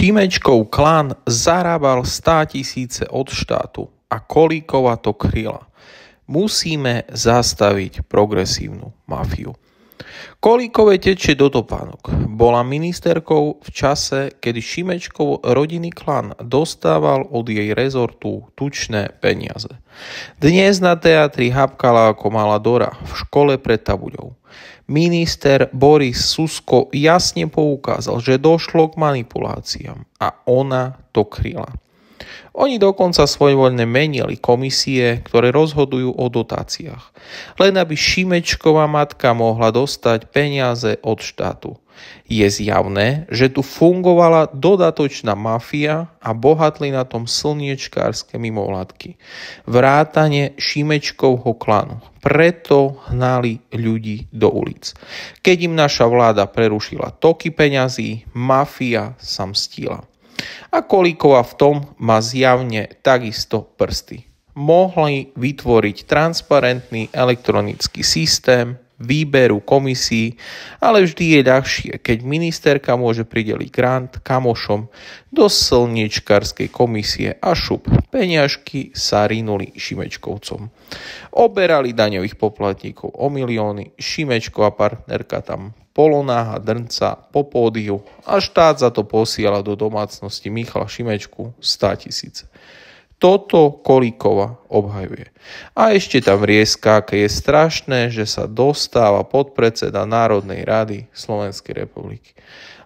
Šimečkov klan zarábal 100 tisíce od štátu a Kolíkova to kryla. Musíme zastaviť progresívnu mafiu. Kolíkové teče do topánok. Bola ministerkou v čase, kedy Šimečkov rodinný klan dostával od jej rezortu tučné peniaze. Dnes na teatri hapkala ako malá Dora v škole pred tabuľou. Minister Boris Susko jasne poukázal, že došlo k manipuláciám a ona to kryla. Oni dokonca svojvoľne menili komisie, ktoré rozhodujú o dotáciách, len aby Šimečková matka mohla dostať peniaze od štátu. Je zjavné, že tu fungovala dodatočná mafia a bohatli na tom slniečkárske mimovládky. Vrátanie Šimečkovho klanu. Preto hnali ľudí do ulic. Keď im naša vláda prerušila toky peňazí, mafia sa mstila. A Kolíková v tom má zjavne takisto prsty. Mohli vytvoriť transparentný elektronický systém výberu komisí, ale vždy je ľahšie, keď ministerka môže prideliť grant kamošom do slniečkarskej komisie a šup. Peňažky sa rinuli Šimečkovcom. Oberali daňových poplatníkov o milióny, Šimečková partnerka tam polonáha drnca po pódiu a štát za to posiela do domácnosti Michala Šimečku 100 tisíce. Toto Kolíkova obhajuje. A ešte tam rieska, aké je strašné, že sa dostáva podpredseda Národnej rady Slovenskej republiky.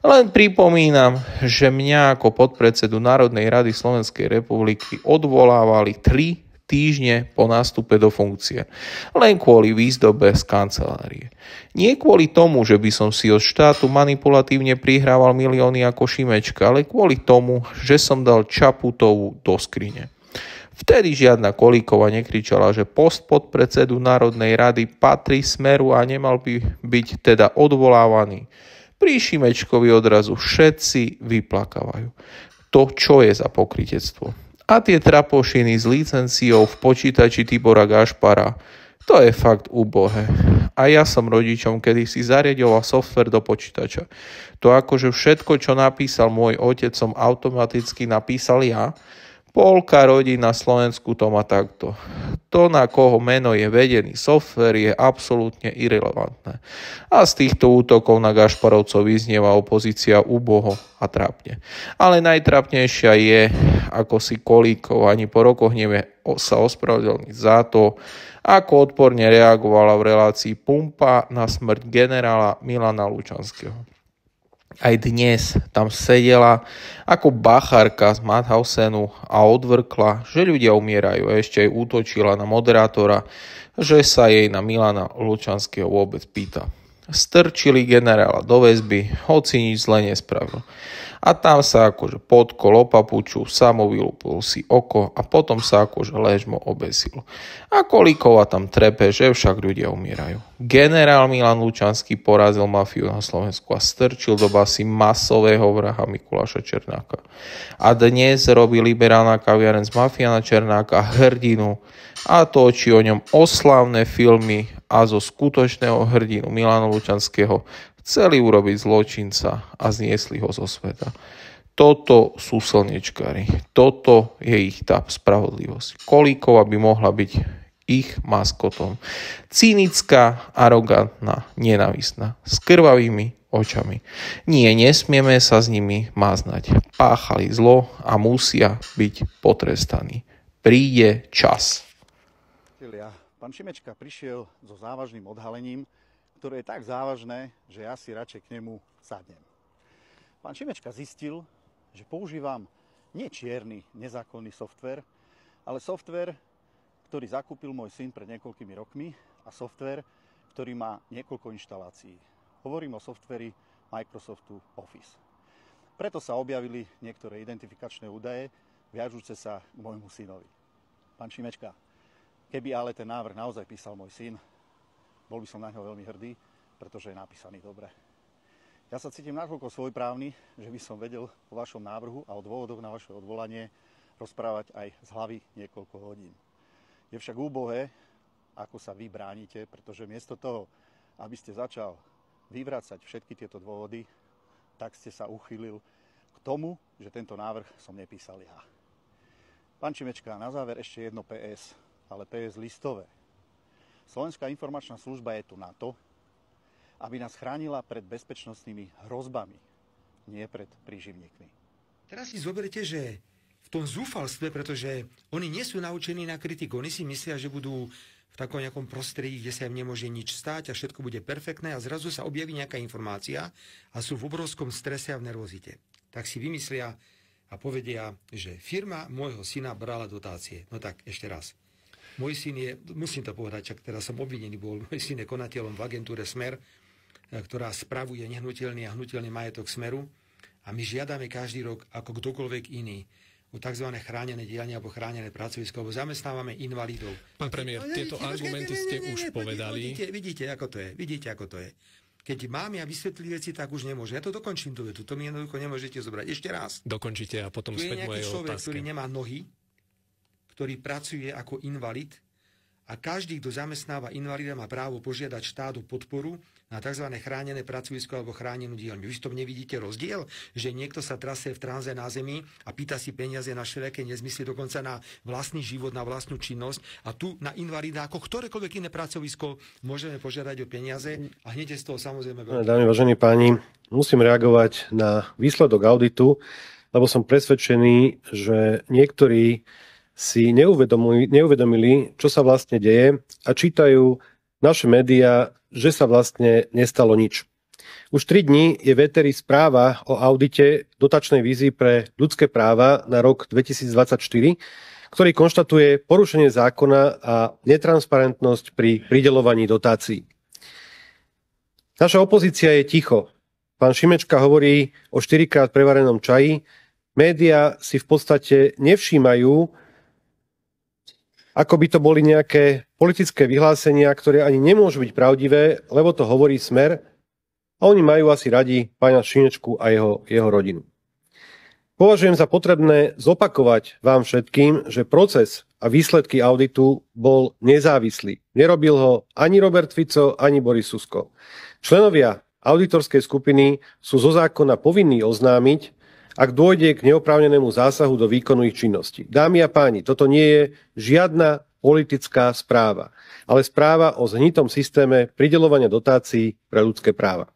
Len pripomínam, že mňa ako podpredsedu Národnej rady Slovenskej republiky odvolávali tri týždne po nástupe do funkcie. Len kvôli výzdobe z kancelárie. Nie kvôli tomu, že by som si od štátu manipulatívne prihrával milióny ako Šimečka, ale kvôli tomu, že som dal Čaputovú do skrine. Vtedy žiadna Kolíková nekričala, že post podpredsedu Národnej rady patrí smeru a nemal by byť teda odvolávaný. Pri Šimečkovi odrazu všetci vyplakávajú. To, čo je za pokritectvo. A tie trapošiny s licenciou v počítači Tibora Gašpara, to je fakt úbohé. A ja som rodičom kedy si zariadoval software do počítača. To akože všetko, čo napísal môj otec, som automaticky napísal ja, Polka rodín na Slovensku to má takto. To, na koho meno je vedený software, je absolútne irrelevantné. A z týchto útokov na Gašparovcov vyznieva opozícia úboho a trápne. Ale najtrápnejšia je, ako si Kolíkov ani po rokoch nevie sa ospravedlniť za to, ako odporne reagovala v relácii Pumpa na smrť generála Milana Lučanského aj dnes tam sedela ako bachárka z Mathausenu a odvrkla, že ľudia umierajú a ešte aj útočila na moderátora, že sa jej na Milana Lučanského vôbec pýta. Strčili generála do väzby, hoci nič zle nespravil a tam sa akože podkol opapuču, samovilúpil si oko a potom sa akože ležmo obesil. A Kolíkova tam trepe, že však ľudia umierajú. Generál Milan Lučanský porazil mafiu na Slovensku a strčil do basy masového vraha Mikuláša Černáka. A dnes robí liberálna kaviareň z mafiana Černáka hrdinu a točí o ňom oslavné filmy a zo skutočného hrdinu Milana Lučanského Chceli urobiť zločinca a zniesli ho zo sveta. Toto sú slnečkári. Toto je ich tá spravodlivosť. Kolíková by mohla byť ich maskotom. Cynická, arogantná, nenavistná, s krvavými očami. Nie, nesmieme sa s nimi máznať. Páchali zlo a musia byť potrestaní. Príde čas. Pán Šimečka prišiel so závažným odhalením, ktoré je tak závažné, že ja si radšej k nemu sadnem. Pán Šimečka zistil, že používam nie čierny, nezákonný software, ale software, ktorý zakúpil môj syn pred niekoľkými rokmi a software, ktorý má niekoľko inštalácií. Hovorím o softveri Microsoftu Office. Preto sa objavili niektoré identifikačné údaje, viažúce sa k môjmu synovi. Pán Šimečka, keby ale ten návrh naozaj písal môj syn, bol by som na ňo veľmi hrdý, pretože je napísaný dobre. Ja sa cítim nakoľko svojprávny, že by som vedel o vašom návrhu a o dôvodoch na vaše odvolanie rozprávať aj z hlavy niekoľko hodín. Je však úbohé, ako sa vy bránite, pretože miesto toho, aby ste začal vyvracať všetky tieto dôvody, tak ste sa uchylil k tomu, že tento návrh som nepísal ja. Pán Čimečka, na záver ešte jedno PS, ale PS listové. Slovenská informačná služba je tu na to, aby nás chránila pred bezpečnostnými hrozbami, nie pred príživníkmi. Teraz si zoberte, že v tom zúfalstve, pretože oni nie sú naučení na kritiku, oni si myslia, že budú v takom nejakom prostredí, kde sa im nemôže nič stáť a všetko bude perfektné a zrazu sa objaví nejaká informácia a sú v obrovskom strese a v nervozite. Tak si vymyslia a povedia, že firma môjho syna brala dotácie. No tak, ešte raz. Môj syn je, musím to povedať, čak teraz som obvinený bol, môj syn je konateľom v agentúre Smer, E, ktorá spravuje nehnuteľný a hnutelný majetok Smeru a my žiadame každý rok ako kdokoľvek iný o tzv. chránené diania alebo chránené pracovisko, alebo zamestnávame invalidov. Pán premiér, no, tieto argumenty ste už povedali. Vidíte, vidíte, ako to je. Vidíte, ako to je. Keď mám ja vysvetliť veci, tak už nemôžem. Ja to dokončím tú vetu. To mi jednoducho nemôžete zobrať. Ešte raz. Dokončite a potom tu späť moje človek, otázky. ktorý nemá nohy, ktorý pracuje ako invalid a každý, kto zamestnáva invalida, má právo požiadať štátu podporu na tzv. chránené pracovisko alebo chránenú dielňu. Vy v tom nevidíte rozdiel, že niekto sa trasie v tranze na zemi a pýta si peniaze na všelijaké nezmysly, dokonca na vlastný život, na vlastnú činnosť a tu na invalida ako ktorékoľvek iné pracovisko môžeme požiadať o peniaze a hneď z toho samozrejme... Dámy, vážení páni, musím reagovať na výsledok auditu, lebo som presvedčený, že niektorí si neuvedomili, neuvedomili, čo sa vlastne deje a čítajú naše médiá že sa vlastne nestalo nič. Už tri dní je VTRI správa o audite dotačnej vízy pre ľudské práva na rok 2024, ktorý konštatuje porušenie zákona a netransparentnosť pri pridelovaní dotácií. Naša opozícia je ticho. Pán Šimečka hovorí o štyrikrát prevarenom čaji. Média si v podstate nevšímajú, ako by to boli nejaké politické vyhlásenia, ktoré ani nemôžu byť pravdivé, lebo to hovorí smer a oni majú asi radi pána Šinečku a jeho, jeho rodinu. Považujem za potrebné zopakovať vám všetkým, že proces a výsledky auditu bol nezávislý. Nerobil ho ani Robert Fico, ani Boris Susko. Členovia auditorskej skupiny sú zo zákona povinní oznámiť, ak dôjde k neoprávnenému zásahu do výkonu ich činnosti. Dámy a páni, toto nie je žiadna politická správa, ale správa o zhnitom systéme pridelovania dotácií pre ľudské práva.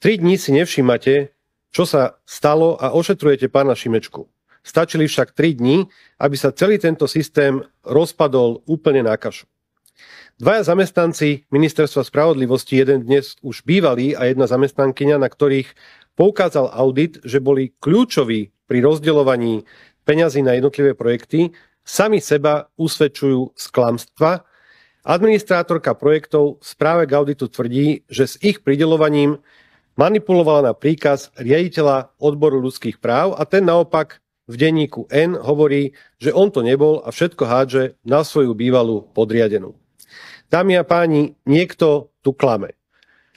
Tri dní si nevšímate, čo sa stalo a ošetrujete pána Šimečku. Stačili však tri dní, aby sa celý tento systém rozpadol úplne na kašu. Dvaja zamestnanci Ministerstva spravodlivosti, jeden dnes už bývalý a jedna zamestnankyňa, na ktorých poukázal audit, že boli kľúčoví pri rozdeľovaní peňazí na jednotlivé projekty, sami seba usvedčujú z klamstva. Administrátorka projektov v správe k auditu tvrdí, že s ich pridelovaním manipulovala na príkaz riaditeľa odboru ľudských práv a ten naopak v denníku N hovorí, že on to nebol a všetko hádže na svoju bývalú podriadenú. Dámy a páni, niekto tu klame.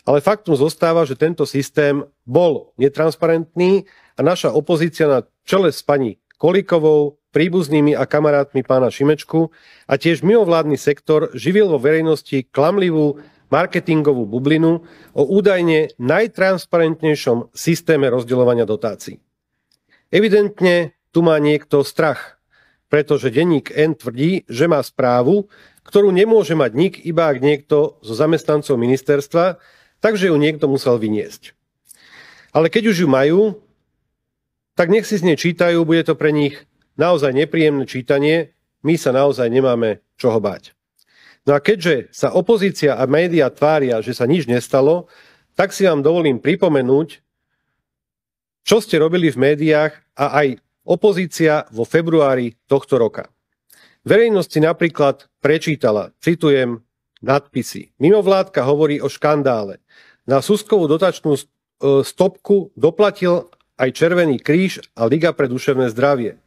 Ale faktom zostáva, že tento systém bol netransparentný a naša opozícia na čele s pani Kolikovou, príbuznými a kamarátmi pána Šimečku a tiež mimovládny sektor živil vo verejnosti klamlivú marketingovú bublinu o údajne najtransparentnejšom systéme rozdeľovania dotácií. Evidentne tu má niekto strach, pretože denník N tvrdí, že má správu, ktorú nemôže mať nik, iba ak niekto zo zamestnancov ministerstva Takže ju niekto musel vyniesť. Ale keď už ju majú, tak nech si z nej čítajú, bude to pre nich naozaj nepríjemné čítanie, my sa naozaj nemáme čoho báť. No a keďže sa opozícia a médiá tvária, že sa nič nestalo, tak si vám dovolím pripomenúť, čo ste robili v médiách a aj opozícia vo februári tohto roka. Verejnosti napríklad prečítala, citujem, nadpisy. Mimovládka hovorí o škandále. Na Suskovú dotačnú e, stopku doplatil aj Červený kríž a Liga pre duševné zdravie.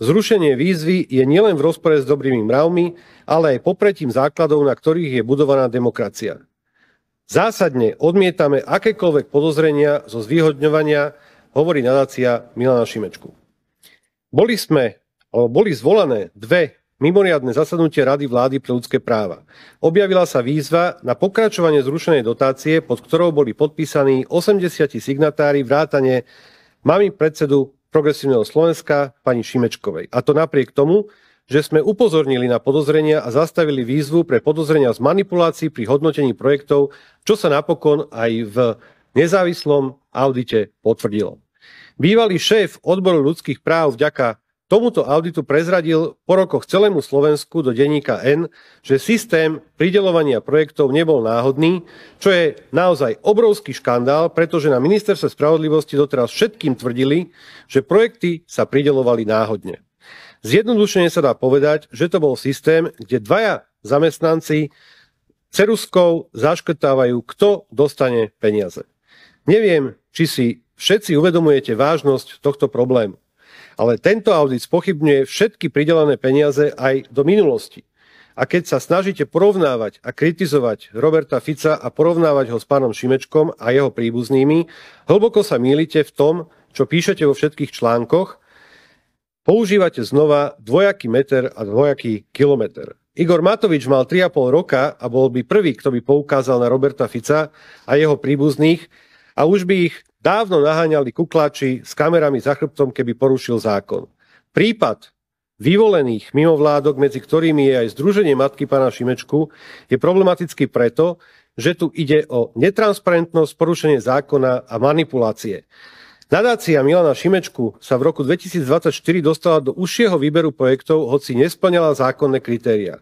Zrušenie výzvy je nielen v rozpore s dobrými mravmi, ale aj popretím základov, na ktorých je budovaná demokracia. Zásadne odmietame akékoľvek podozrenia zo zvýhodňovania, hovorí nadácia Milana Šimečku. Boli sme, alebo boli zvolané dve mimoriadne zasadnutie Rady vlády pre ľudské práva. Objavila sa výzva na pokračovanie zrušenej dotácie, pod ktorou boli podpísaní 80 signatári vrátane mami predsedu Progresívneho Slovenska pani Šimečkovej. A to napriek tomu, že sme upozornili na podozrenia a zastavili výzvu pre podozrenia z manipulácií pri hodnotení projektov, čo sa napokon aj v nezávislom audite potvrdilo. Bývalý šéf odboru ľudských práv vďaka tomuto auditu prezradil po rokoch celému Slovensku do denníka N, že systém pridelovania projektov nebol náhodný, čo je naozaj obrovský škandál, pretože na ministerstve spravodlivosti doteraz všetkým tvrdili, že projekty sa pridelovali náhodne. Zjednodušene sa dá povedať, že to bol systém, kde dvaja zamestnanci ceruskou zaškrtávajú, kto dostane peniaze. Neviem, či si všetci uvedomujete vážnosť tohto problému. Ale tento audit spochybňuje všetky pridelené peniaze aj do minulosti. A keď sa snažíte porovnávať a kritizovať Roberta Fica a porovnávať ho s pánom Šimečkom a jeho príbuznými, hlboko sa mýlite v tom, čo píšete vo všetkých článkoch. Používate znova dvojaký meter a dvojaký kilometr. Igor Matovič mal 3,5 roka a bol by prvý, kto by poukázal na Roberta Fica a jeho príbuzných a už by ich Dávno naháňali kuklači s kamerami za chrbtom, keby porušil zákon. Prípad vyvolených mimovládok, medzi ktorými je aj Združenie Matky pána Šimečku, je problematický preto, že tu ide o netransparentnosť, porušenie zákona a manipulácie. Nadácia Milana Šimečku sa v roku 2024 dostala do užšieho výberu projektov, hoci nesplňala zákonné kritéria.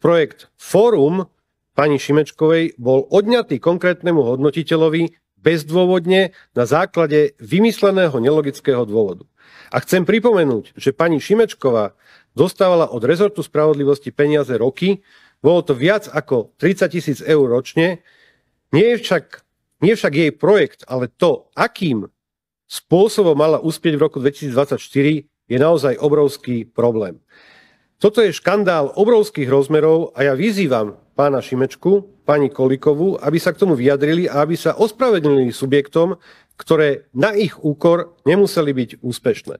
Projekt Fórum pani Šimečkovej bol odňatý konkrétnemu hodnotiteľovi bezdôvodne na základe vymysleného nelogického dôvodu. A chcem pripomenúť, že pani Šimečková dostávala od rezortu spravodlivosti peniaze roky, bolo to viac ako 30 tisíc eur ročne, nie je však, nie však jej projekt, ale to, akým spôsobom mala uspieť v roku 2024, je naozaj obrovský problém. Toto je škandál obrovských rozmerov a ja vyzývam pána Šimečku, pani Kolikovú, aby sa k tomu vyjadrili a aby sa ospravedlnili subjektom, ktoré na ich úkor nemuseli byť úspešné.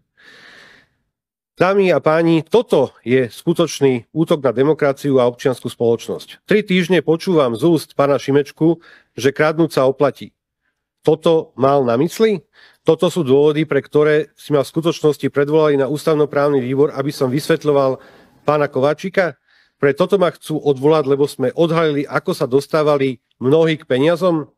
Dámy a páni, toto je skutočný útok na demokraciu a občianskú spoločnosť. Tri týždne počúvam z úst pána Šimečku, že kradnúť sa oplatí. Toto mal na mysli? Toto sú dôvody, pre ktoré si ma v skutočnosti predvolali na ústavnoprávny výbor, aby som vysvetľoval pána Kováčika? Pre toto ma chcú odvolať, lebo sme odhalili, ako sa dostávali mnohí k peniazom.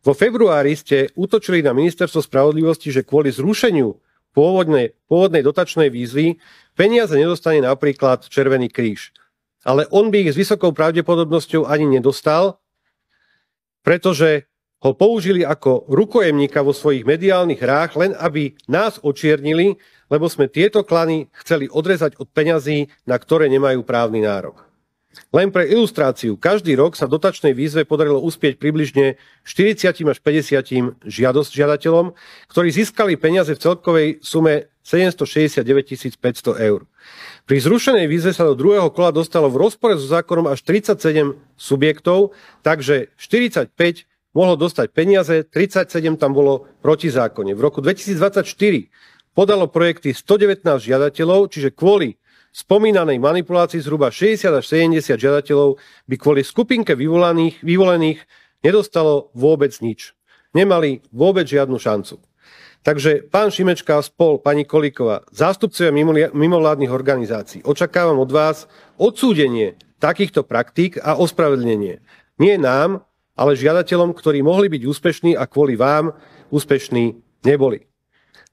Vo februári ste útočili na ministerstvo spravodlivosti, že kvôli zrušeniu pôvodnej, pôvodnej dotačnej výzvy peniaze nedostane napríklad Červený kríž. Ale on by ich s vysokou pravdepodobnosťou ani nedostal, pretože ho použili ako rukojemníka vo svojich mediálnych hrách, len aby nás očiernili lebo sme tieto klany chceli odrezať od peňazí, na ktoré nemajú právny nárok. Len pre ilustráciu, každý rok sa dotačnej výzve podarilo uspieť približne 40 až 50 žiadosť žiadateľom, ktorí získali peniaze v celkovej sume 769 500 eur. Pri zrušenej výzve sa do druhého kola dostalo v rozpore so zákonom až 37 subjektov, takže 45 mohlo dostať peniaze, 37 tam bolo protizákonne. V roku 2024 podalo projekty 119 žiadateľov, čiže kvôli spomínanej manipulácii zhruba 60 až 70 žiadateľov by kvôli skupinke vyvolaných, vyvolených nedostalo vôbec nič. Nemali vôbec žiadnu šancu. Takže pán Šimečka, spol, pani Kolíková, zástupcovia mimovládnych organizácií, očakávam od vás odsúdenie takýchto praktík a ospravedlnenie. Nie nám, ale žiadateľom, ktorí mohli byť úspešní a kvôli vám úspešní neboli.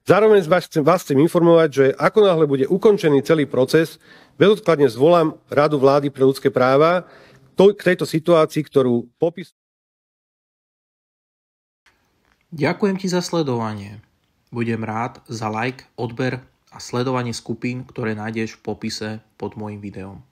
Zároveň vás chcem, vás chcem informovať, že ako náhle bude ukončený celý proces, bezodkladne zvolám Radu vlády pre ľudské práva to, k tejto situácii, ktorú popis... Ďakujem ti za sledovanie. Budem rád za like, odber a sledovanie skupín, ktoré nájdeš v popise pod môjim videom.